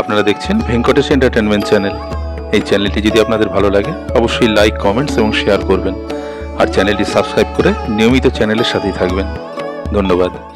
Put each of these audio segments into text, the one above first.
আপনারা দেখছেন Venkatesh entertainment channel এই চ্যানেলটি যদি আপনাদের ভালো লাগে, অবশ্যই লাইক কমেন্টস এবং শেয়ার করবেন। আর চ্যানেলটি সাবস্ক্রাইব করে নিয়মিত চ্যানেলের সাথেই থাকবেন। ধন্যবাদ।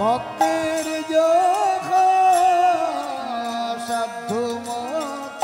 ভক্তের যাহা সাধ্য মত।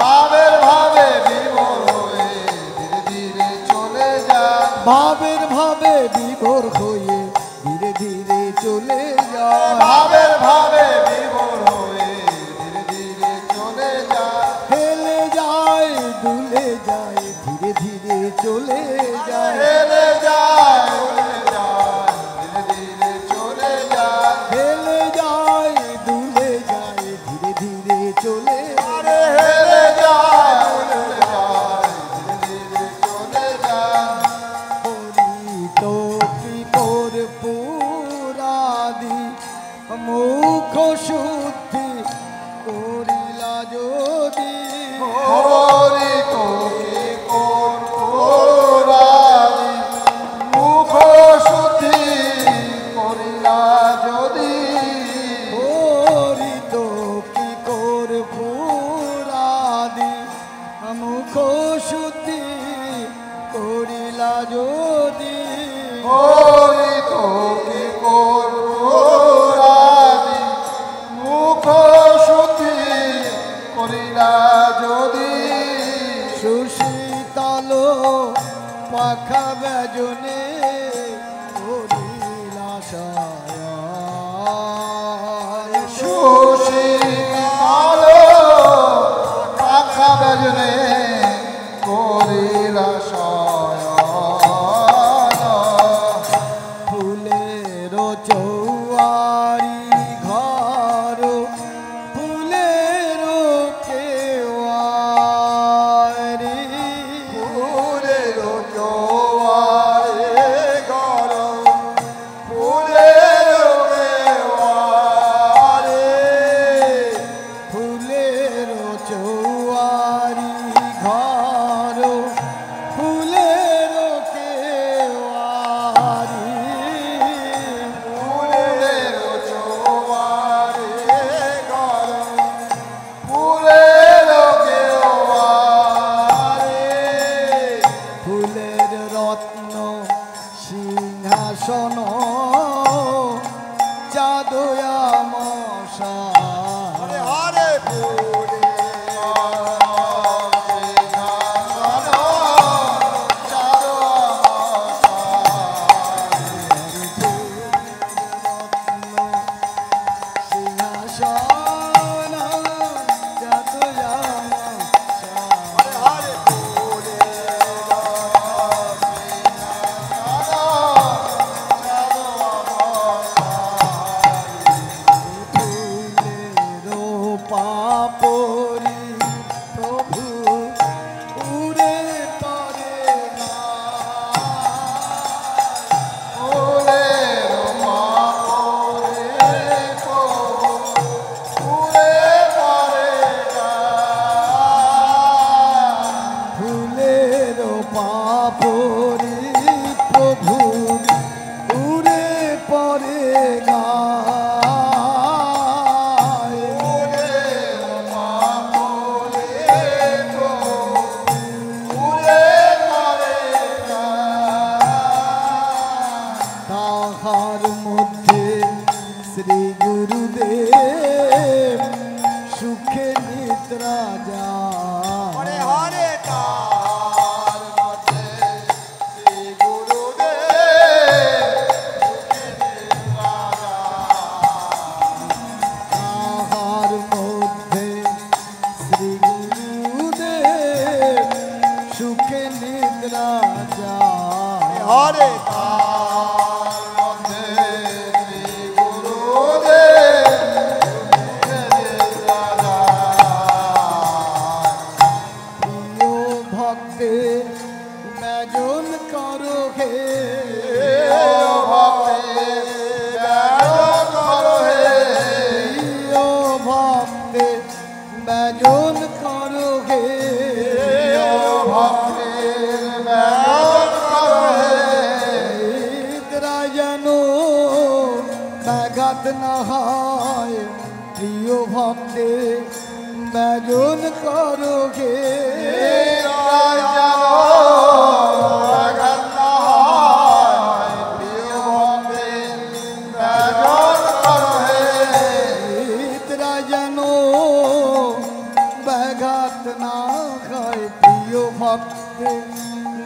ভাবের ভাবে বিভোর হয়ে ধীরে ধীরে চলে যায়। ভাবের ভাবে বিভোর হয়ে ধীরে ধীরে চলে যায়। ভাবের ভাবে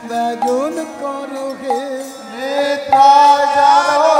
মেজন করো হে। প্রভু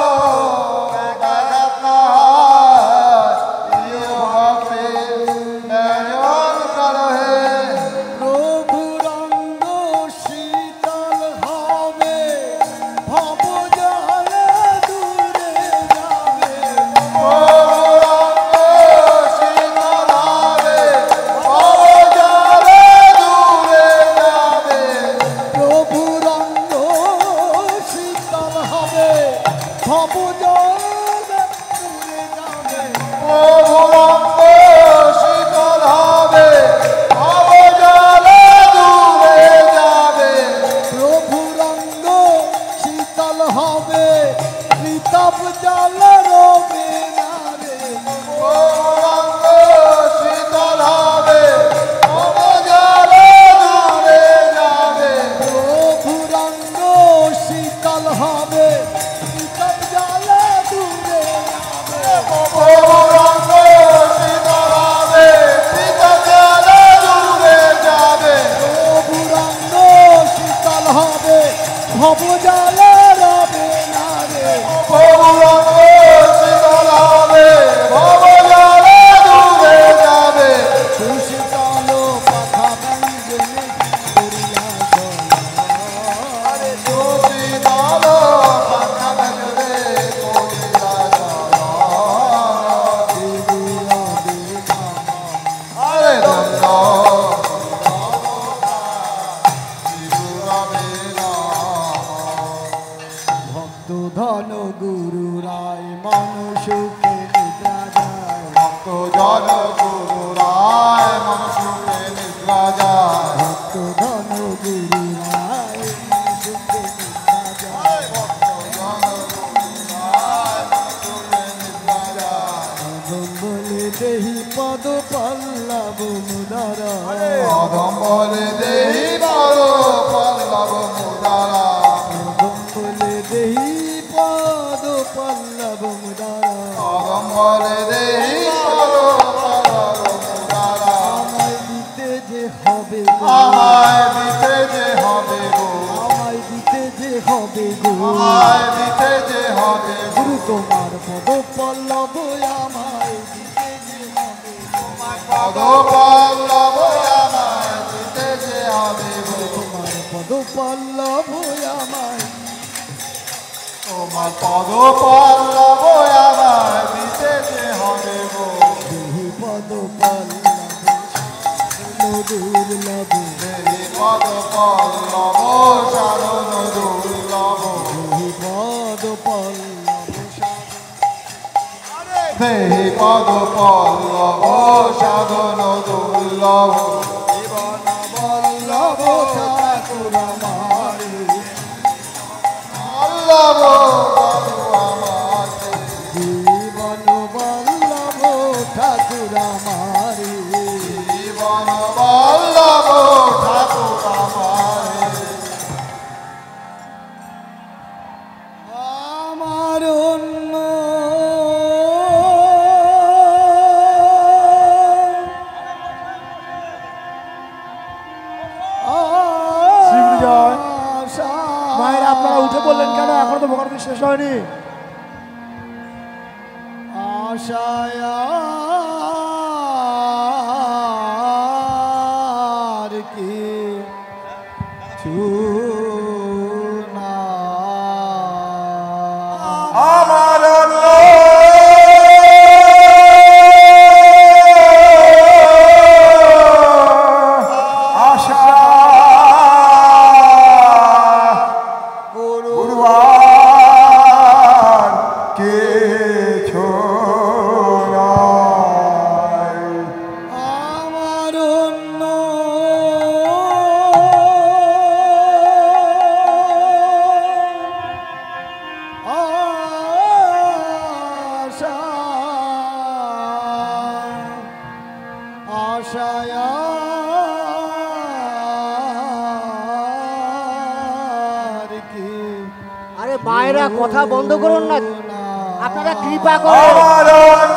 সেই পদ পল্লব সাধন দুর্লভ। জীবন বল্লভ সাধুর মারি। পল্লব Germany. আরে বাইরা কথা বন্ধ করুন না। আপনারা কৃপা করুন।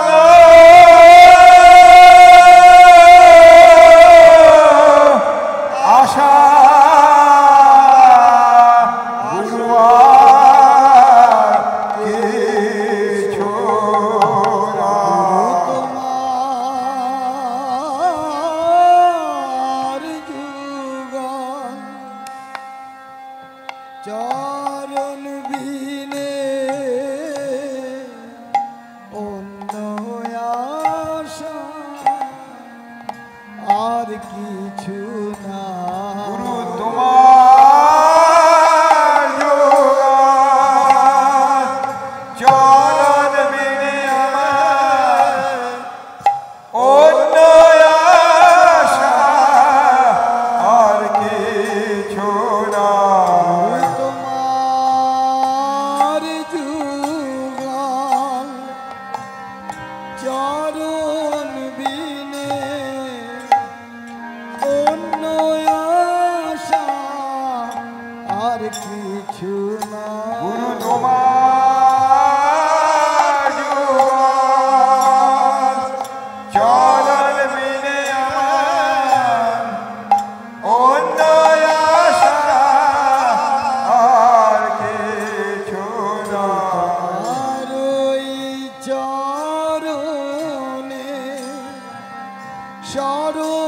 Shadow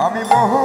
আমি বহু